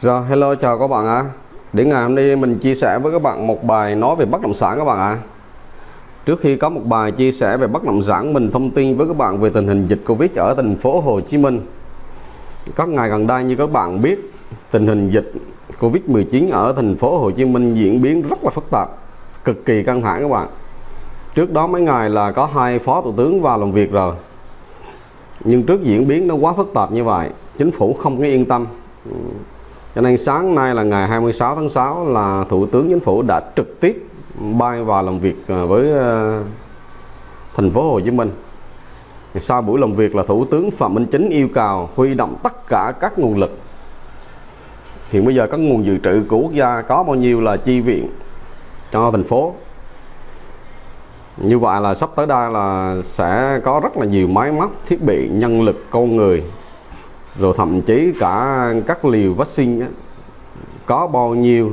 Rồi, hello chào các bạn ạ. À. Đến ngày hôm nay mình chia sẻ với các bạn một bài nói về bất động sản các bạn ạ. À. Trước khi có một bài chia sẻ về bất động sản, mình thông tin với các bạn về tình hình dịch Covid ở thành phố Hồ Chí Minh. Các ngày gần đây như các bạn biết, tình hình dịch Covid-19 ở thành phố Hồ Chí Minh diễn biến rất là phức tạp, cực kỳ căng thẳng các bạn. Trước đó mấy ngày là có hai phó thủ tướng vào làm việc rồi. Nhưng trước diễn biến nó quá phức tạp như vậy, chính phủ không có yên tâm cho nên sáng nay là ngày 26 tháng 6 là Thủ tướng Chính phủ đã trực tiếp bay vào làm việc à, với à, thành phố Hồ Chí Minh. Sau buổi làm việc là Thủ tướng Phạm Minh Chính yêu cầu huy động tất cả các nguồn lực. Hiện bây giờ các nguồn dự trữ của quốc gia có bao nhiêu là chi viện cho thành phố. Như vậy là sắp tới đây là sẽ có rất là nhiều máy móc, thiết bị, nhân lực, con người rồi thậm chí cả các liều vaccine á, có bao nhiêu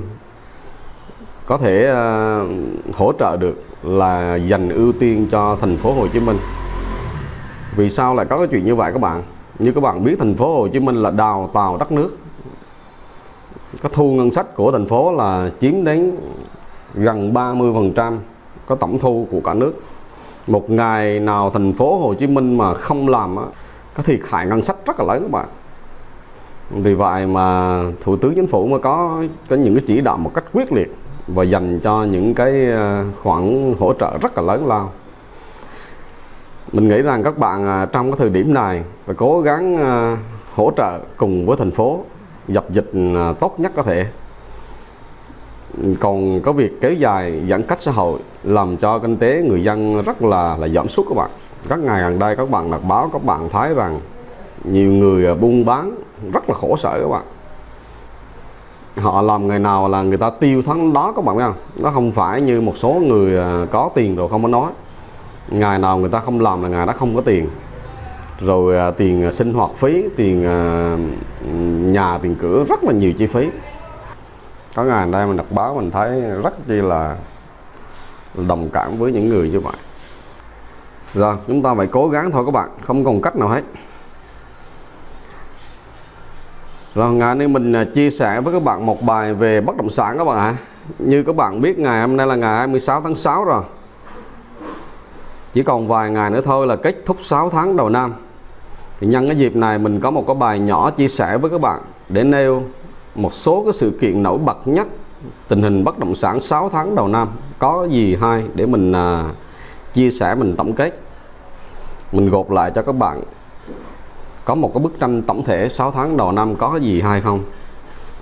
có thể uh, hỗ trợ được là dành ưu tiên cho thành phố Hồ Chí Minh. Vì sao lại có cái chuyện như vậy các bạn? Như các bạn biết thành phố Hồ Chí Minh là đào tàu đất nước. Có thu ngân sách của thành phố là chiếm đến gần 30% có tổng thu của cả nước. Một ngày nào thành phố Hồ Chí Minh mà không làm á, có thiệt hại ngân sách rất là lớn các bạn. Vì vậy mà thủ tướng chính phủ mới có có những cái chỉ đạo một cách quyết liệt và dành cho những cái ờ, khoản hỗ trợ rất là lớn lao. Mình nghĩ rằng các bạn à, trong cái thời điểm này phải cố gắng ờ, hỗ trợ cùng với thành phố, dập dịch ờ, tốt nhất có thể. Còn có việc kéo dài giãn cách xã hội làm cho kinh tế người dân rất là là giảm sút các bạn các ngày gần đây các bạn đọc báo, các bạn thấy rằng nhiều người à, buôn bán, rất là khổ sở các bạn. Họ làm ngày nào là người ta tiêu tháng đó các bạn biết không? Nó không phải như một số người à, có tiền rồi không có nói. Ngày nào người ta không làm là ngày đó không có tiền. Rồi à, tiền sinh hoạt phí, tiền nhà, tiền cửa, rất là nhiều chi phí. Có ngày đây mình đọc báo mình thấy rất chi là đồng cảm với những người như vậy rồi chúng ta phải cố gắng thôi các bạn không còn cách nào hết. Rồi ngày nay mình à, chia sẻ với các bạn một bài về bất động sản các bạn ạ. Như các bạn biết ngày hôm nay là ngày 26 tháng 6 rồi. Chỉ còn vài ngày nữa thôi là kết thúc 6 tháng đầu năm. Thì nhân cái dịp này mình có một cái bài nhỏ chia sẻ với các bạn để nêu một số cái sự kiện nổi bật nhất tình hình bất động sản 6 tháng đầu năm. Có gì hay để mình à, chia sẻ mình tổng kết mình gộp lại cho các bạn. Có một cái bức tranh tổng thể 6 tháng đầu năm có gì hay không?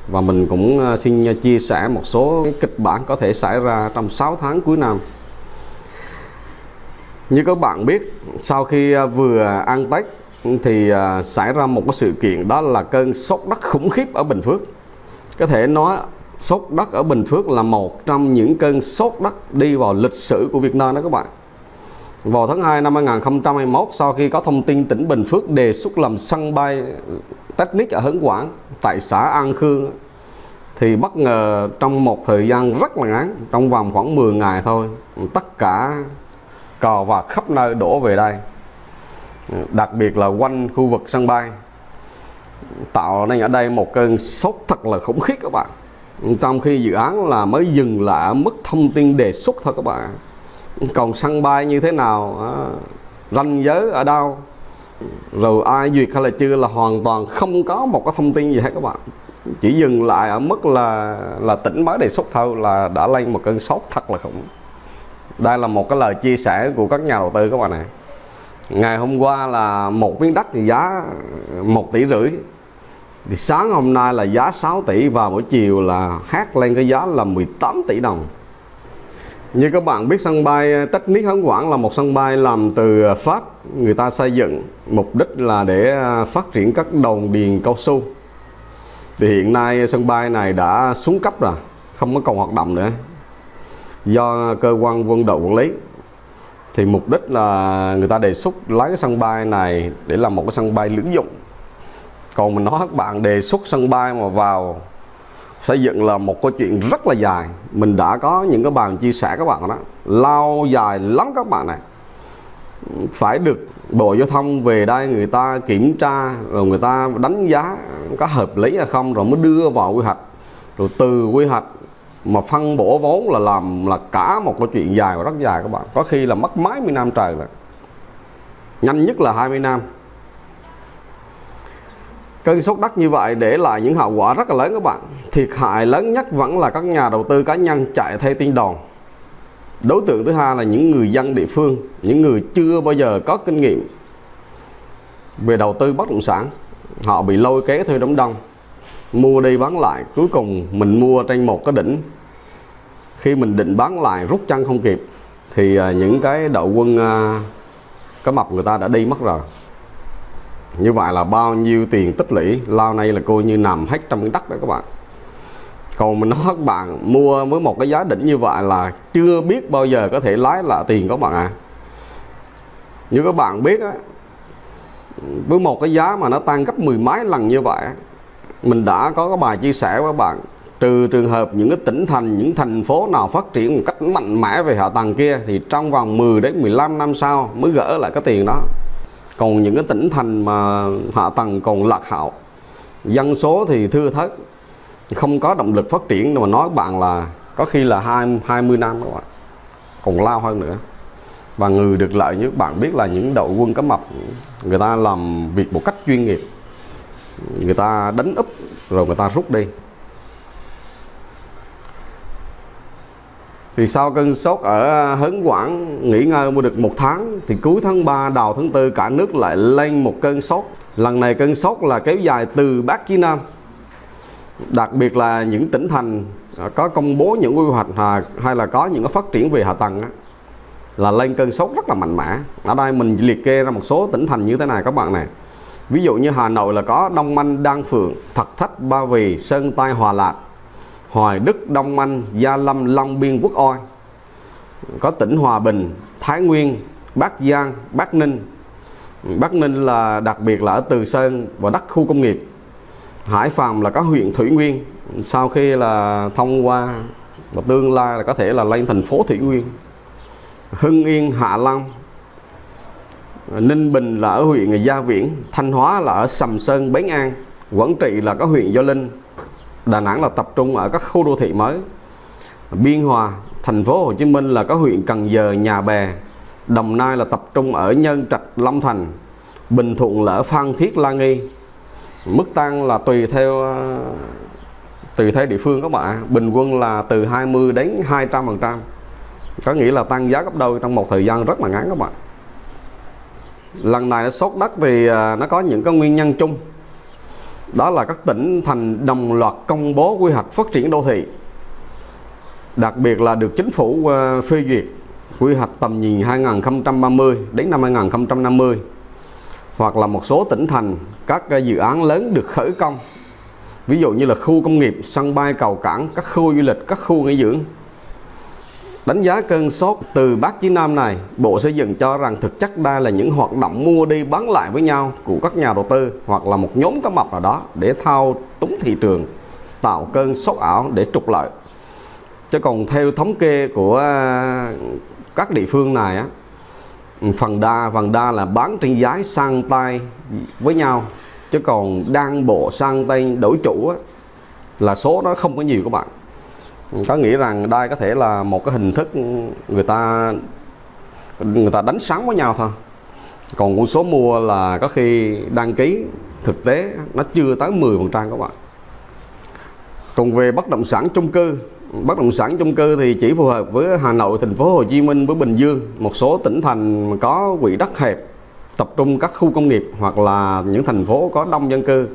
Và mình cũng ờ, xin ờ, chia sẻ một số kịch bản có thể xảy ra trong 6 tháng cuối năm. Như các bạn biết, sau khi ờ, vừa ăn Tết, thì xảy ra một cái sự kiện đó là cơn sốt đất khủng khiếp ở Bình Phước. Có thể nói sốt đất ở Bình Phước là một trong những cơn sốt đất đi vào lịch sử của Việt Nam đó các bạn vào tháng 2 năm 2021 sau khi có thông tin tỉnh Bình Phước đề xuất làm sân bay Technic ở Hấn Quảng, tại xã An Khương, thì bất ngờ trong một thời gian rất là ngắn, trong vòng khoảng 10 ngày thôi, tất cả cò và khắp nơi đổ về đây. Đặc biệt là quanh khu vực sân bay, tạo nên ở đây một cơn sốt thật là khủng khiếp các bạn. Trong khi dự án là mới dừng lại mức thông tin đề xuất thôi các bạn còn sân bay như thế nào? Ranh giới ở đâu? Rồi ai duyệt hay là chưa là hoàn toàn không có một cái thông tin gì hết các bạn. Chỉ dừng lại ở mức là là tỉnh mới đề xuất thôi, là đã lên một cơn sốt thật là khủng. Đây là một cái lời chia sẻ của các nhà đầu tư các bạn này ngày hôm qua là một miếng đất thì giá một tỷ rưỡi. Thì sáng hôm nay là giá 6 tỷ và buổi chiều là hát lên cái giá là 18 tỷ đồng như các bạn biết, sân bay Technic Hán Quảng là một sân bay làm từ Pháp. Người ta xây dựng mục đích là để à, phát triển các đồn điền cao su. Thì hiện nay sân bay này đã xuống cấp rồi, Không có còn hoạt động nữa. Do cơ quan quân đội quản lý, Thì mục đích là người ta đề xuất lấy cái sân bay này để làm một cái sân bay lưỡng dụng. Còn mình nói các bạn đề xuất sân bay mà vào xây dựng là một câu chuyện rất là dài. Mình đã có những cái bài chia sẻ các bạn đó. Lao dài lắm các bạn này phải được bộ giao thông về đây người ta kiểm tra, rồi người ta đánh giá có hợp lý hay không, rồi mới đưa vào quy hoạch. Rồi từ quy hoạch mà phân bổ vốn là làm là cả một câu chuyện dài và rất dài các bạn. Có khi là mất mấy mươi năm trời rồi. Nhanh nhất là 20 năm cơn sốt đất như vậy để lại những hậu quả rất là lớn các bạn. Thiệt hại lớn nhất vẫn là các nhà đầu tư cá nhân chạy theo tin đồn. Đối tượng thứ hai là những người dân địa phương, những người chưa bao giờ có kinh nghiệm về đầu tư bất động sản. Họ bị lôi kéo theo đám đông, mua đi bán lại, cuối cùng mình mua trên một cái đỉnh. Khi mình định bán lại rút chân không kịp, thì à, những cái đội quân cái cá mập người ta đã đi mất rồi như vậy là bao nhiêu tiền tích lũy? Lao này là coi như nằm hết trong cái đất đó các bạn. Còn mình nói các bạn, mua với một cái giá đỉnh như vậy là chưa biết bao giờ có thể lái lại tiền các bạn à như các bạn biết á, với một cái giá mà nó tăng gấp mười mấy lần như vậy mình đã có cái bài chia sẻ với các bạn. Trừ trường hợp những cái tỉnh thành, những thành phố nào phát triển một cách mạnh mẽ về hạ tầng kia, thì trong vòng 10 đến 15 năm sau mới gỡ lại cái tiền đó còn những cái tỉnh thành mà hạ tầng còn lạc hậu, dân số thì thưa thớt, không có động lực phát triển. Mà nói bạn là có khi là hai 20 năm các bạn, còn lao hơn nữa. Và người được lợi như bạn biết là những đội quân cá mập, người ta làm việc một cách chuyên nghiệp. Người ta đánh úp, rồi người ta rút đi. Thì sau cơn sốt ở Hớn Quảng, nghỉ ngơi mua được một tháng, thì cuối tháng 3 đầu tháng 4 cả nước lại lên một cơn sốt. Lần này cơn sốt là kéo dài từ Bắc chí Nam. Đặc biệt là những tỉnh thành có công bố những quy hoạch hay là có những cái phát triển về hạ tầng là lên cơn sốt rất là mạnh mẽ. Ở đây mình liệt kê ra một số tỉnh thành như thế này các bạn này. Ví dụ như Hà Nội là có Đông Anh, Đan Phượng, Thạch Thách Ba Vì, Sơn Tây, Hòa Lạc. Hoài Đức, Đông Anh, Gia Lâm, Long Biên, Quốc Oai. Có tỉnh Hòa Bình, Thái Nguyên, Bắc Giang, Bắc Ninh. Bắc Ninh là đặc biệt là ở Từ Sơn và đất khu công nghiệp. Hải Phòng là có huyện Thủy Nguyên. Sau khi là thông qua và tương lai là có thể là lên thành phố Thủy Nguyên. Hưng Yên, Hạ Long. Ninh Bình là ở huyện Gia Viễn. Thanh Hóa là ở Sầm Sơn, Bến An. Quảng Trị là có huyện Gio Linh. Đà Nẵng là tập trung ở các khu đô thị mới. Biên Hòa, thành phố Hồ Chí Minh là có huyện Cần Giờ, Nhà Bè. Đồng Nai là tập trung ở Nhân Trạch, Long Thành. Bình Thuận là ở Phan Thiết, La Nghi. Mức tăng là tùy theo ờ, tùy theo địa phương các bạn bình quân là từ 20 đến 200 phần trăm. Có nghĩa là tăng giá gấp đôi trong một thời gian rất là ngắn các bạn lần này nó sốt đất thì ờ, nó có những cái nguyên nhân chung đó là các tỉnh thành đồng loạt công bố quy hoạch phát triển đô thị. Đặc biệt là được chính phủ ờ, phê duyệt quy hoạch tầm nhìn 2030 đến năm 2050 hoặc là một số tỉnh thành, các ờ, dự án lớn được khởi công. Ví dụ như là khu công nghiệp, sân bay, cầu cảng, các khu du lịch, các khu nghỉ dưỡng đánh giá cơn sốt từ Bắc chí Nam này Bộ Xây dựng cho rằng thực chất đây là những hoạt động mua đi bán lại với nhau của các nhà đầu tư hoặc là một nhóm cá mập nào đó để thao túng thị trường tạo cơn sốt ảo để trục lợi. Chứ còn theo thống kê của à, các địa phương này á phần đa phần đa là bán trên giá sang tay với nhau. Chứ còn đang bộ sang tay đổi chủ á, là số nó không có nhiều các bạn có nghĩa rằng đây có thể là một cái hình thức người ta người ta đánh sáng với nhau thôi. Còn con số mua là có khi đăng ký thực tế nó chưa tới 10 phần trăm các bạn. Còn về bất động sản chung cư bất động sản chung cư thì chỉ phù hợp với Hà Nội, thành phố Hồ Chí Minh với Bình Dương, một số tỉnh thành có quỹ đất hẹp, tập trung các khu công nghiệp hoặc là những thành phố có đông dân cư.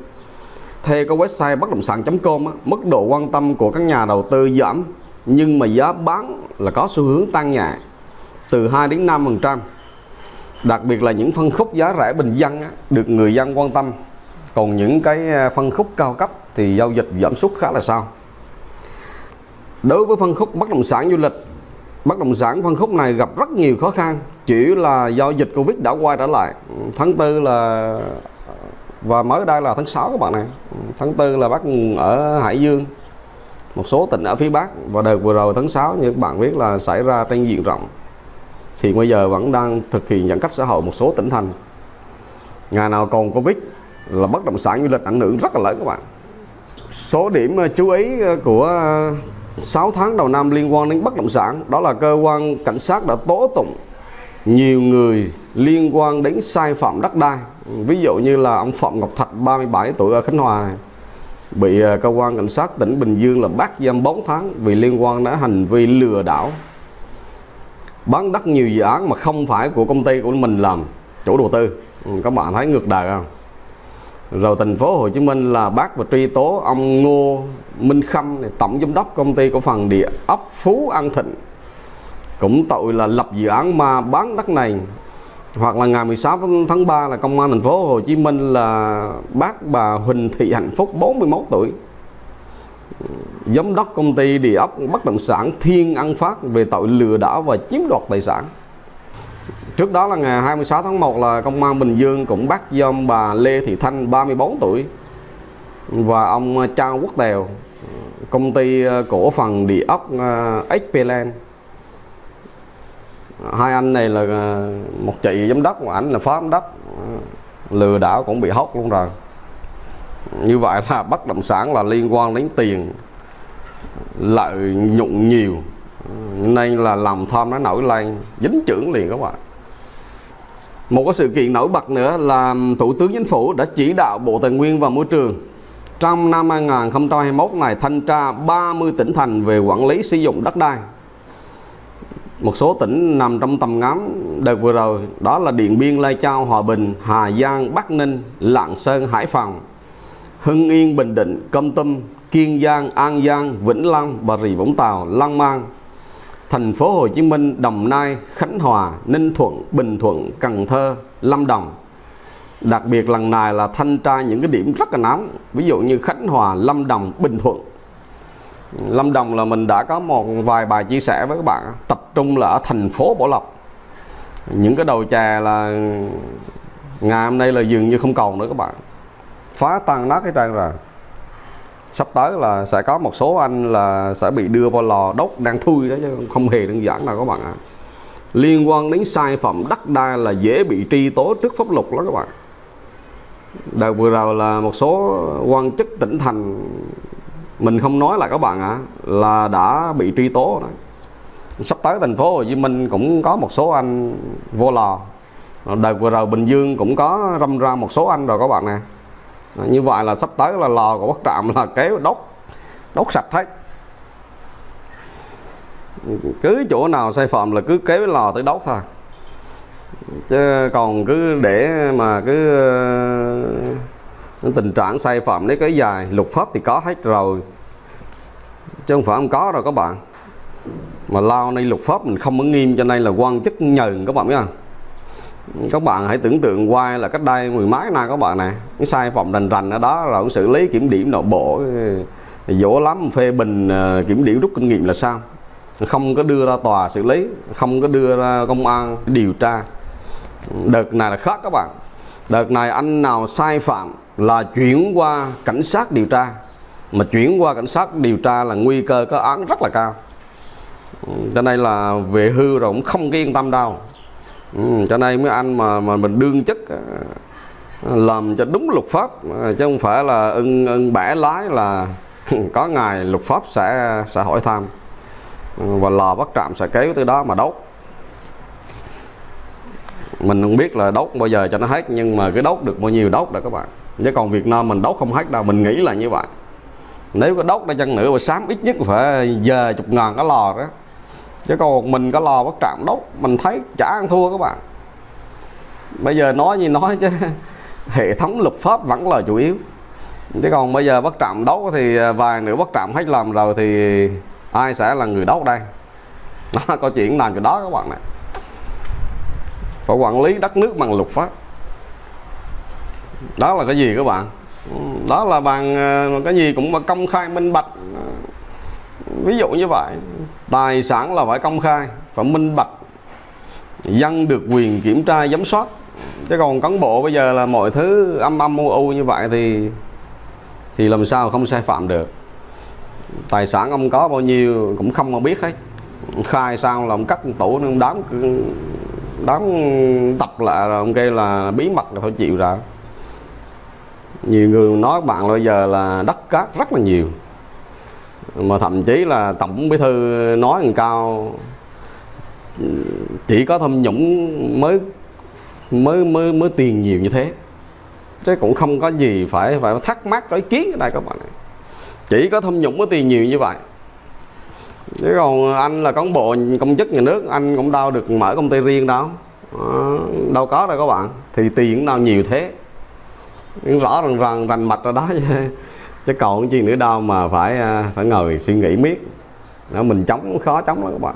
Theo cái website bất động sản.com, mức độ quan tâm của các nhà đầu tư giảm nhưng mà giá bán là có xu hướng tăng nhẹ từ 2 đến 5 phần trăm. Đặc biệt là những phân khúc giá rẻ bình dân được người dân quan tâm. Còn những cái à, phân khúc cao cấp thì giao dịch giảm sút khá là sao đối với phân khúc bất động sản du lịch bất động sản phân khúc này gặp rất nhiều khó khăn chỉ là do dịch covid đã quay trở lại tháng tư là và mới đây là tháng 6 các bạn này tháng tư là bắt ở Hải Dương. Một số tỉnh ở phía Bắc. Và đợt vừa rồi tháng 6 như các bạn biết là xảy ra trên diện rộng. Thì bây giờ vẫn đang thực hiện giãn cách xã hội một số tỉnh thành. Ngày nào còn Covid là bất động sản du lịch ảnh hưởng rất là lớn các bạn. Số điểm ờ, chú ý ờ, của ờ, 6 tháng đầu năm liên quan đến bất động sản, đó là cơ quan cảnh sát đã tố tụng nhiều người liên quan đến sai phạm đất đai. Ví dụ như là ông Phạm Ngọc Thạch 37 tuổi ở Khánh Hòa này bị ờ, cơ quan cảnh sát tỉnh Bình Dương là bắt giam 4 tháng vì liên quan đến hành vi lừa đảo bán đất nhiều dự án mà không phải của công ty của mình làm chủ đầu tư. Ừ, các bạn thấy ngược đời không? Rồi thành phố Hồ Chí Minh là bác và truy tố ông Ngô Minh Khâm này, tổng giám đốc công ty cổ phần địa ấp Phú An Thịnh cũng tội là lập dự án mà bán đất này hoặc là ngày 16 tháng 3 là công an thành phố Hồ Chí Minh là bác bà Huỳnh Thị Hạnh Phúc 41 tuổi giám đốc công ty địa ốc bất động sản Thiên An Phát về tội lừa đảo và chiếm đoạt tài sản. Trước đó là ngày 26 tháng 1 là công an Bình Dương cũng bắt giam bà Lê Thị Thanh 34 tuổi, và ông Trang Quốc Tèo, công ty ờ, cổ phần địa ốc ờ, XP Land hai anh này là à, một chị giám đốc và ảnh là phó giám đốc. Lừa đảo cũng bị hốt luôn rồi. Như vậy là bất động sản là liên quan đến tiền, lợi nhuận nhiều. Nên là lòng tham nó nổi lên, dính trưởng liền các bạn. Một cái sự kiện nổi bật nữa là Thủ tướng Chính phủ đã chỉ đạo Bộ Tài nguyên và Môi trường trong năm 2021 này thanh tra 30 tỉnh thành về quản lý sử dụng đất đai một số tỉnh nằm trong tầm ngắm đợt vừa rồi đó là Điện Biên, Lai Châu, Hòa Bình, Hà Giang, Bắc Ninh, Lạng Sơn, Hải Phòng Hưng Yên, Bình Định, Câm Tâm, Kiên Giang, An Giang, Vĩnh Long, Bà Rịa Vũng Tàu, Long An, thành phố Hồ Chí Minh, Đồng Nai, Khánh Hòa, Ninh Thuận, Bình Thuận, Cần Thơ, Lâm Đồng. Đặc biệt lần này là thanh tra những cái điểm rất là nóng, ví dụ như Khánh Hòa, Lâm Đồng, Bình Thuận. Lâm Đồng là mình đã có một vài bài chia sẻ với các bạn, tập trung là ở thành phố Bảo Lộc. Những cái đầu chè là ngày hôm nay là dường như không còn nữa các bạn phá tan nát cái trang rồi sắp tới là sẽ có một số anh là sẽ bị đưa vào lò đốt đang thui đó chứ không hề đơn giản nào các bạn ạ à. liên quan đến sai phạm đất đai là dễ bị truy tố trước pháp luật đó các bạn đợt vừa rồi là một số quan chức tỉnh thành mình không nói là các bạn ạ à, là đã bị truy tố rồi sắp tới thành phố Hồ Chí Minh cũng có một số anh vô lò. Đợt vừa rồi Bình Dương cũng có râm ra một số anh rồi các bạn nè. Như vậy là sắp tới là lò của bắc trạm là kéo đốt đốt sạch hết. Cứ chỗ nào sai phạm là cứ kéo lò tới đốt thôi. Chứ còn cứ để mà cứ tình trạng sai phạm đấy cái dài, luật pháp thì có hết rồi. Chứ không phải không có rồi các bạn. Mà lao nay luật pháp mình không có nghiêm, cho nên là quan chức nhờn các bạn biết không các bạn hãy tưởng tượng qua là cách đây mười mấy năm các bạn này cái sai phạm rành rành ở đó, rồi xử lý kiểm điểm nội bộ dỗ lắm, phê bình ờ, kiểm điểm rút kinh nghiệm là sao? Không có đưa ra tòa xử lý, không có đưa ra công an điều tra. Đợt này là khác các bạn. Đợt này anh nào sai phạm là chuyển qua cảnh sát điều tra. Mà chuyển qua cảnh sát điều tra là nguy cơ có án rất là cao. Cho nên là về hưu rồi cũng không yên tâm đâu. Ừ, cho nên mấy anh mà mà mình đương chức làm cho đúng luật pháp à, chứ không phải là ưng ưng bẻ lái là có ngày luật pháp sẽ sẽ hỏi tham. Ừ, và lò bắt trạm sẽ kéo từ đó mà đốt. Mình không biết là đốt bao giờ cho nó hết nhưng mà cái đốt được bao nhiêu đốt đã các bạn chứ còn Việt Nam mình đốt không hết đâu, mình nghĩ là như vậy. Nếu có đốt ra chăng nữa mà sám ít nhất phải giờ chục ngàn cái lò đó. Chứ còn mình có lò bắt trạm đốt, mình thấy chả ăn thua các bạn. Bây giờ nói như nói chứ, hệ thống luật pháp vẫn là chủ yếu. Chứ còn bây giờ bắt trạm đốt thì vài nữa bắt trạm hết làm rồi thì ai sẽ là người đốt đây? Nó có câu chuyện làm cho đó các bạn này phải quản lý đất nước bằng luật pháp đó là cái gì các bạn? Đó là bằng ờ, cái gì cũng công khai, minh bạch. Ví dụ như vậy. Tài sản là phải công khai, phải minh bạch. Dân được quyền kiểm tra, giám sát. Chứ còn cán bộ bây giờ là mọi thứ âm âm u u như vậy thì thì làm sao không sai phạm được. Tài sản ông có bao nhiêu cũng không mà biết hết. Khai sao là ông cắt tủ, ông đám đám tập lại rồi ông kêu là bí mật là thôi chịu rồi nhiều người nói bạn bây giờ là đất cát rất là nhiều. Mà thậm chí là tổng bí thư nói thằng cao chỉ có thâm nhũng mới mới mới mới tiền nhiều như thế. Chứ cũng không có gì phải phải thắc mắc có ý kiến ở đây các bạn chỉ có thâm nhũng mới tiền nhiều như vậy. Chứ còn anh là cán bộ công chức nhà nước anh cũng đâu được mở công ty riêng đâu. À, đâu có đâu các bạn. Thì tiền nào nhiều thế rõ ràng ràng rành mạch rồi đó chứ. Còn gì nữa đâu mà phải à, phải ngồi suy nghĩ miết. Đó, mình chống khó chống lắm các bạn.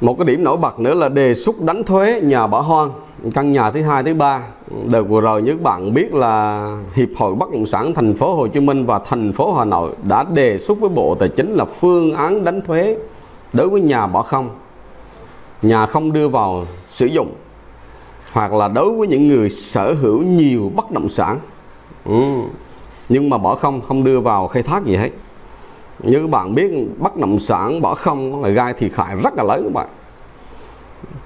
Một cái điểm nổi bật nữa là đề xuất đánh thuế nhà bỏ hoang. Căn nhà thứ hai thứ ba. Đợt vừa rồi như các bạn biết là hiệp hội bất động sản thành phố Hồ Chí Minh và thành phố Hà Nội đã đề xuất với Bộ Tài chính là phương án đánh thuế đối với nhà bỏ không. Nhà không đưa vào sử dụng hoặc là đối với những người sở hữu nhiều bất động sản. Ừ. nhưng mà bỏ không không đưa vào khai thác gì hết. Như các bạn biết bất động sản bỏ không là gai thiệt hại rất là lớn các bạn.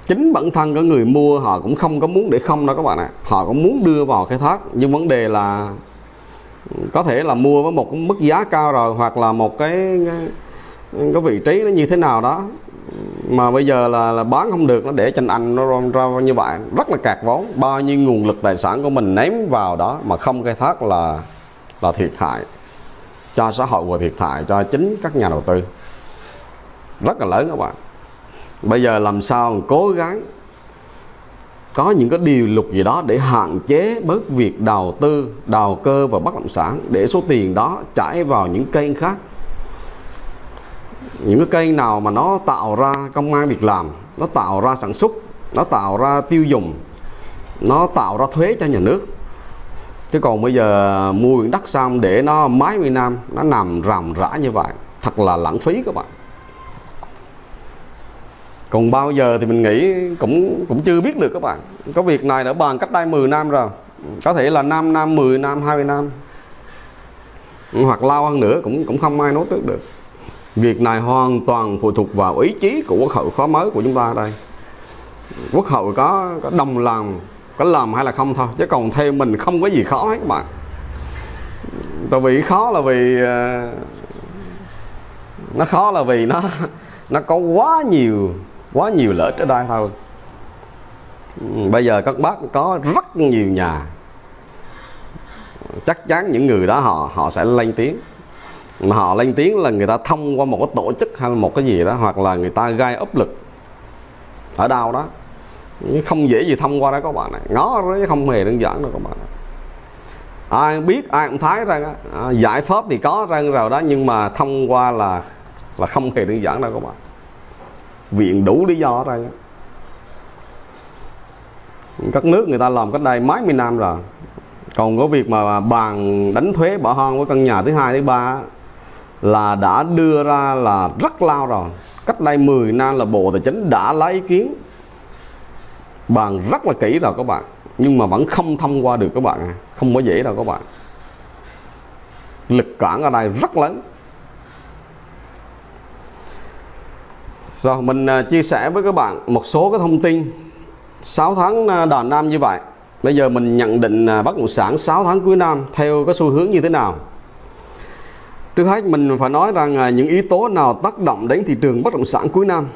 Chính bản thân của người mua họ cũng không có muốn để không đâu các bạn ạ. À. họ cũng muốn đưa vào khai thác. Nhưng vấn đề là có thể là mua với một mức giá cao rồi hoặc là một cái cái, cái vị trí nó như thế nào đó mà bây giờ là, là bán không được nó để tranh anh nó ra như vậy. Rất là cạt vốn. Bao nhiêu nguồn lực tài sản của mình ném vào đó mà không khai thác là là thiệt hại cho xã hội và thiệt hại cho chính các nhà đầu tư. Rất là lớn các bạn. Bây giờ làm sao cố gắng có những cái điều luật gì đó để hạn chế bớt việc đầu tư đầu cơ và bất động sản để số tiền đó chảy vào những kênh khác những cái cây nào mà nó tạo ra công an việc làm, nó tạo ra sản xuất, nó tạo ra tiêu dùng, nó tạo ra thuế cho nhà nước. Chứ còn bây giờ mua miếng đất xong để nó mấy mươi năm nó nằm rằm rã như vậy, thật là lãng phí các bạn. Còn bao giờ thì mình nghĩ cũng cũng chưa biết được các bạn. Có việc này đã bàn cách đây 10 năm rồi. Có thể là 5 năm 10 năm 20 năm. Hoặc lâu hơn nữa cũng cũng không ai nói trước được việc này hoàn toàn phụ thuộc vào ý chí của quốc hội khóa mới của chúng ta đây. Quốc hội có có đồng làm có làm hay là không thôi, chứ còn theo mình không có gì khó hết các bạn. Tại vì khó là vì ờ, nó khó là vì nó nó có quá nhiều quá nhiều lợi ích ở đây thôi. Bây giờ các bác có rất nhiều nhà. Chắc chắn những người đó họ họ sẽ lên tiếng mà họ lên tiếng là người ta thông qua một cái tổ chức hay một cái gì đó hoặc là người ta gai áp lực ở đâu đó. Không dễ gì thông qua đó các bạn này ngó nó không hề đơn giản đâu các bạn ai biết ai cũng thấy rằng à, giải pháp thì có ra rồi đó nhưng mà thông qua là là không hề đơn giản đâu các bạn. Viện đủ lý do ra, các nước người ta làm cách đây mấy mươi năm rồi. Còn có việc mà bàn đánh thuế bỏ hoang với căn nhà thứ hai thứ ba là đã đưa ra là rất lao rồi. Cách đây 10 năm là bộ tài chính đã lấy ý kiến. Bàn rất là kỹ rồi các bạn. Nhưng mà vẫn không thông qua được các bạn không có dễ đâu các bạn. Lực cản ở đây rất lớn. Rồi, mình à, chia sẻ với các bạn một số cái thông tin. 6 tháng à, đầu năm như vậy. Bây giờ mình nhận định à, bất động sản 6 tháng cuối năm theo cái xu hướng như thế nào? Trước hết, mình phải nói rằng à, những yếu tố nào tác động đến thị trường bất động sản cuối năm.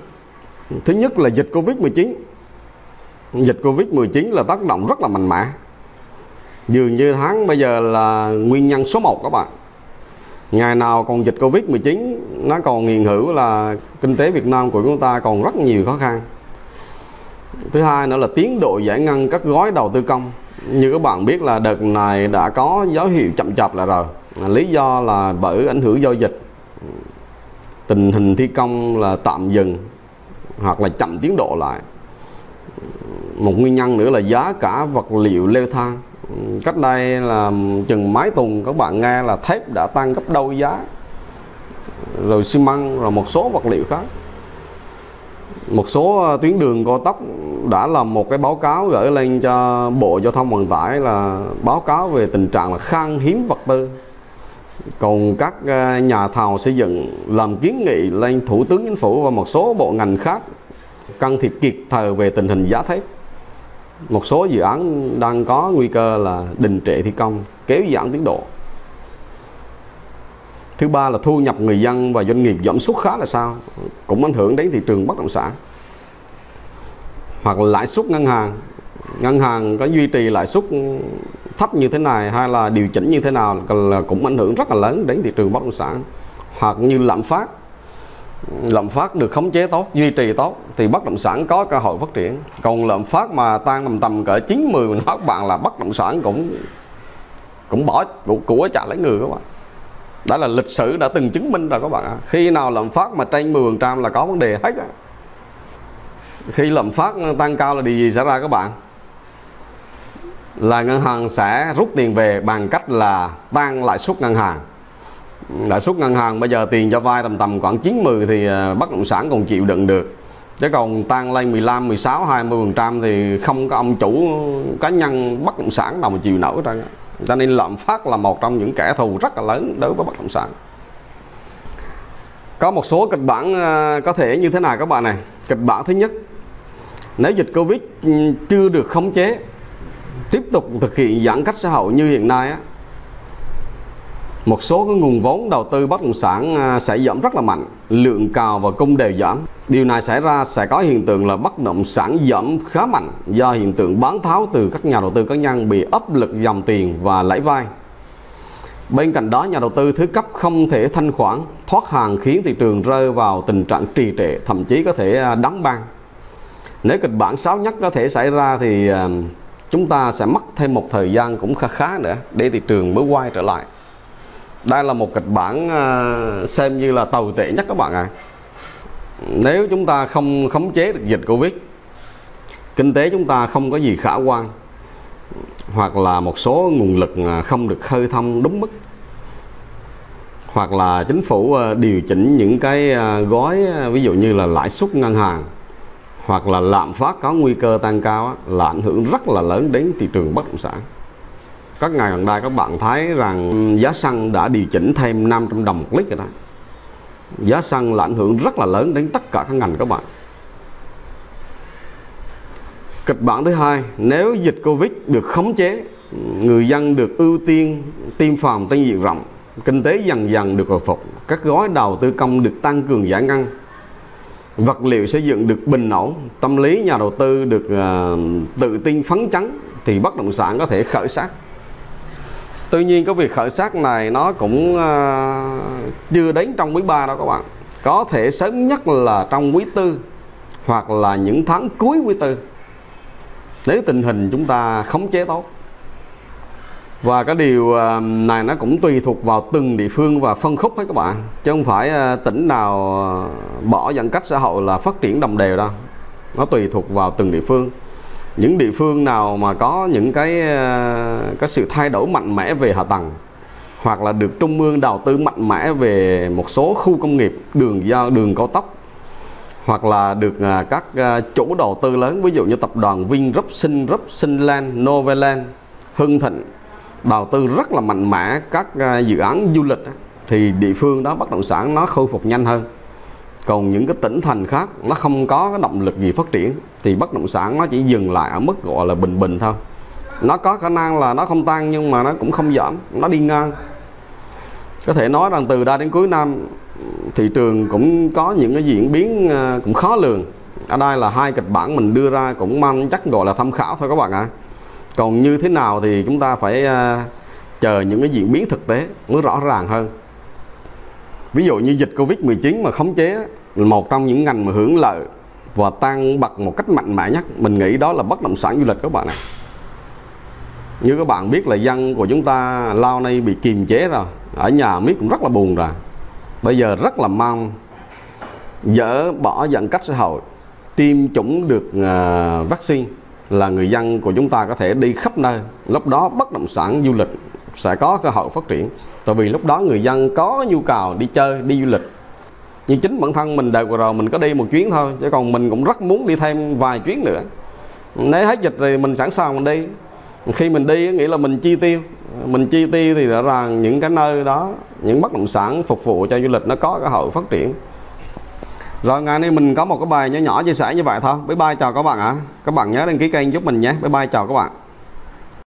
Thứ nhất là dịch Covid-19. Dịch Covid-19 là tác động rất là mạnh mẽ. Dường như tháng bây giờ là nguyên nhân số 1 các bạn. Ngày nào còn dịch Covid-19 nó còn nghiền hữu là kinh tế Việt Nam của chúng ta còn rất nhiều khó khăn. Thứ hai nữa là tiến độ giải ngân các gói đầu tư công. Như các bạn biết là đợt này đã có dấu hiệu chậm chạp là rồi À, lý do là bởi ảnh hưởng do dịch. Tình hình thi công là tạm dừng hoặc là chậm tiến độ lại. Một nguyên nhân nữa là giá cả vật liệu leo thang. Cách đây là chừng mấy tuần, các bạn nghe là thép đã tăng gấp đôi giá. Rồi xi măng, rồi một số vật liệu khác. Một số à, tuyến đường cao tốc đã làm một cái báo cáo gửi lên cho bộ giao thông vận tải là báo cáo về tình trạng là khan hiếm vật tư còn các ờ, nhà thầu xây dựng làm kiến nghị lên Thủ tướng Chính phủ và một số bộ ngành khác can thiệp kịp thời về tình hình giá thép. Một số dự án đang có nguy cơ là đình trệ thi công, kéo giãn tiến độ. Thứ ba là thu nhập người dân và doanh nghiệp giảm sút khá là sao, cũng ảnh hưởng đến thị trường bất động sản. Hoặc là lãi suất ngân hàng. Ngân hàng có duy trì lãi suất thấp như thế này hay là điều chỉnh như thế nào là cũng ảnh hưởng rất là lớn đến thị trường bất động sản. Hoặc như lạm phát lạm phát được khống chế tốt duy trì tốt thì bất động sản có cơ hội phát triển. Còn lạm phát mà tăng tầm tầm cỡ 90 mình nói các bạn là bất động sản cũng cũng bỏ của, của trả lấy người các bạn. Đó là lịch sử đã từng chứng minh rồi các bạn khi nào lạm phát mà trên 10% là có vấn đề hết á. Khi lạm phát tăng cao là điều gì xảy ra các bạn? Là ngân hàng sẽ rút tiền về bằng cách là tăng lãi suất ngân hàng. Lãi suất ngân hàng bây giờ tiền cho vay tầm tầm khoảng 90 thì ờ, bất động sản còn chịu đựng được. Chứ còn tăng lên 15 16 20 phần trăm thì không có ông chủ cá nhân bất động sản nào mà chịu nổi ra cho nên lạm phát là một trong những kẻ thù rất là lớn đối với bất động sản. Có một số kịch bản ờ, có thể như thế này các bạn này? Kịch bản thứ nhất, nếu dịch Covid ừ, chưa được khống chế tiếp tục thực hiện giãn cách xã hội như hiện nay á, một số cái nguồn vốn đầu tư bất động sản à, sẽ giảm rất là mạnh lượng cào và cung đều giảm. Điều này xảy ra sẽ có hiện tượng là bất động sản giảm khá mạnh do hiện tượng bán tháo từ các nhà đầu tư cá nhân bị áp lực dòng tiền và lãi vay bên cạnh đó nhà đầu tư thứ cấp không thể thanh khoản thoát hàng khiến thị trường rơi vào tình trạng trì trệ thậm chí có thể à, đóng băng. Nếu kịch bản xấu nhất có thể xảy ra thì à, chúng ta sẽ mất thêm một thời gian cũng khá khá nữa để thị trường mới quay trở lại đây là một kịch bản ờ, xem như là tồi tệ nhất các bạn ạ à. nếu chúng ta không khống chế được dịch covid, kinh tế chúng ta không có gì khả quan, hoặc là một số nguồn lực ờ, không được khơi thông đúng mức, hoặc là chính phủ ờ, điều chỉnh những cái gói ví dụ như là lãi suất ngân hàng hoặc là lạm phát có nguy cơ tăng cao là ảnh hưởng rất là lớn đến thị trường bất động sản. Các ngày gần đây các bạn thấy rằng giá xăng đã điều chỉnh thêm 500 đồng một lít rồi đó. Giá xăng là ảnh hưởng rất là lớn đến tất cả các ngành các bạn. Kịch bản thứ hai, nếu dịch covid được khống chế, người dân được ưu tiên tiêm phòng trên diện rộng, kinh tế dần dần được hồi phục, các gói đầu tư công được tăng cường giải ngân vật liệu xây dựng được bình ổn tâm lý nhà đầu tư được uh, tự tin phấn chấn thì bất động sản có thể khởi sắc. Tuy nhiên cái việc khởi sắc này nó cũng uh, chưa đến trong quý 3 đâu các bạn. Có thể sớm nhất là trong quý tư hoặc là những tháng cuối quý tư. Nếu tình hình chúng ta khống chế tốt và cái điều ờ, này nó cũng tùy thuộc vào từng địa phương và phân khúc hết các bạn. Chứ không phải ờ, tỉnh nào ờ, bỏ giãn cách xã hội là phát triển đồng đều đâu. Nó tùy thuộc vào từng địa phương. Những địa phương nào mà có những cái cái sự thay đổi mạnh mẽ về hạ tầng hoặc là được trung ương đầu tư mạnh mẽ về một số khu công nghiệp đường giao đường cao tốc hoặc là được các chủ đầu tư lớn ví dụ như tập đoàn Vingroup, Singroup, Sinland, Novaland, Hưng Thịnh đầu tư rất là mạnh mẽ các ờ, dự án du lịch thì địa phương đó, bất động sản nó khôi phục nhanh hơn. Còn những cái tỉnh thành khác, nó không có cái động lực gì phát triển, thì bất động sản nó chỉ dừng lại ở mức gọi là bình bình thôi. Nó có khả năng là nó không tăng, nhưng mà nó cũng không giảm, nó đi ngang. Có thể nói rằng từ đây đến cuối năm, thị trường cũng có những cái diễn biến ờ, cũng khó lường. Ở đây là hai kịch bản mình đưa ra cũng mang chắc gọi là tham khảo thôi các bạn ạ. à còn như thế nào thì chúng ta phải uh, chờ những cái diễn biến thực tế mới rõ ràng hơn. Ví dụ như dịch Covid-19 mà khống chế là một trong những ngành mà hưởng lợi và tăng bật một cách mạnh mẽ nhất mình nghĩ đó là bất động sản du lịch các bạn ạ. Như các bạn biết là dân của chúng ta lao nay bị kiềm chế rồi ở nhà miết cũng rất là buồn rồi. Bây giờ rất là mong dỡ bỏ giãn cách xã hội tiêm chủng được uh, vaccine là người dân của chúng ta có thể đi khắp nơi. Lúc đó bất động sản du lịch sẽ có cơ hội phát triển. Tại vì lúc đó người dân có nhu cầu đi chơi, đi du lịch. Nhưng chính bản thân mình đời vừa rồi mình có đi một chuyến thôi, chứ còn mình cũng rất muốn đi thêm vài chuyến nữa. Nếu hết dịch thì mình sẵn sàng mình đi. Khi mình đi, nghĩa là mình chi tiêu. Mình chi tiêu thì rõ ràng những cái nơi đó, những bất động sản phục vụ cho du lịch nó có cơ hội phát triển rồi, ngày nay mình có một cái bài nhỏ nhỏ chia sẻ như vậy thôi. Bye bye, chào các bạn ạ. Các bạn nhớ đăng ký kênh giúp mình nhé. Bye bye, chào các bạn.